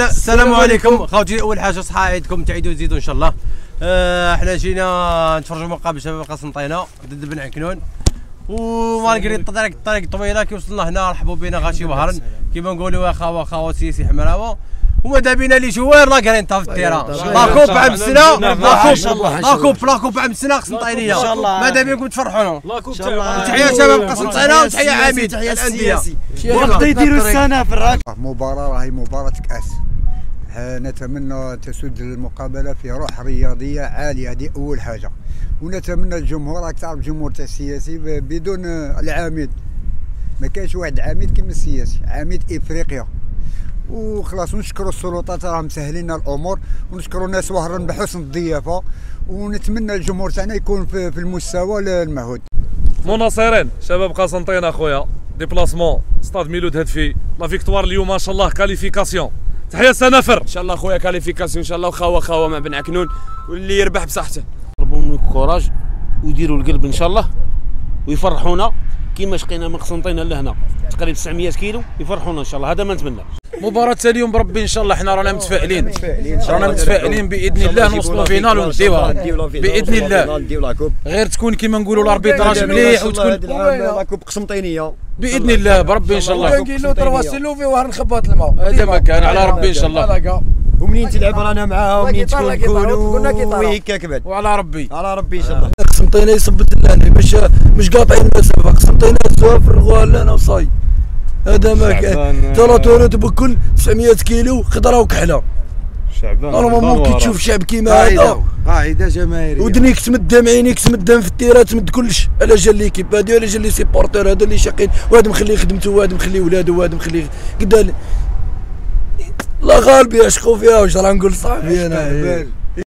السلام عليكم. خوتي أول حاجة صحة عيدكم تعيدوا وتزيدوا إن شاء الله. آه، حنا جينا نتفرجوا مقابل شباب قسنطينه ضد بن عكنون. و malgré الطريق الطريق طويلة كي وصلنا هنا رحبوا بنا غاشي وهران. كيما نقولوا خاوة خاوة CSC حمراوة. وماذا بينا les joueurs la grinta في ال terrain. la coupe عام السنة la coupe la coupe la coupe عام السنة قسنطينيه إن شاء الله. ماذا بينكم تفرحونا la coupe تحية شباب قسنطينه وتحية عميد الأندية. يقدر يديروا السنة في الراك مباراة راهي مباراة كأس. ها- نتمنى تسود المقابلة في روح رياضية عالية هذه أول حاجة. ونتمنى الجمهور راك تعرف الجمهور تاع السياسي بدون العميد. ما كاينش واحد عميد كيما السياسي عميد إفريقيا. وخلاص ونشكروا السلطات راهم مسهلين الأمور. ونشكروا الناس وهران بحسن الضيافة. ونتمنى الجمهور تاعنا يكون في, في المستوى المعهود مناصرين. شباب قسنطينه أخويا. déplacement stade ميلود هدفي la victoire اليوم ما شاء الله qualification تحية سنافر إن شاء الله خويا qualification إن شاء الله وخاوه خاوه مع بن عكنون واللي يربح بصحته. يضربوا من ال courage ويديروا القلب إن شاء الله ويفرحونا. كيما شقينا من قسنطينة لهنا تقريبا 900 كيلو يفرحونا إن شاء الله. هذا ما نتمنى. مباراة اليوم بربي إن شاء الله. إحنا رانا متفائلين. رانا متفائلين. بإذن الله نوصلوا finale ونديوها بإذن الله غير تكون كيما نقولوا الاربيتراج مليح وتكون كوب قسنطينيه بإذن الله بربي إن شاء الله. كيلو تروا سيلو في وهر نخبط الماء. هذا ما كان على ربي إن شاء الله. ومنين تلعب؟ رانا معاها ومنين تكون؟ نكونوا وهيك كبد وعلى ربي. على ربي إن شاء الله. قسنطينه يصبت لنا مش مش قاطعين المسافه قسنطينه سوا فرغوها لنا وصاي. هذا ما كان ترى تولد بكل 900 كيلو خضره وكحلة. شعبان normalement كي تشوف شعب كيما هذا. قاعدة جماهيرية. ودنيك تمدم عينيك تمدم في التيرات تمد كلش. على جال l'équipe هادي ولا جال les supporters هذا اللي شاقين. وهذا مخلي خدمته وهذا مخلي ولادو وهذا مخلي قدا la galerie يعشقوا فيها واش راه نقول صاحبي أنا؟